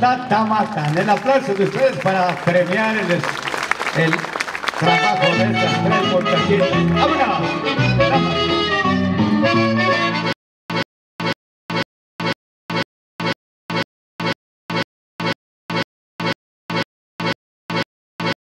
Tata está Tamatan. El aplauso de ustedes para premiar el, el trabajo de estas tres muchachitas. ¡Vámonos!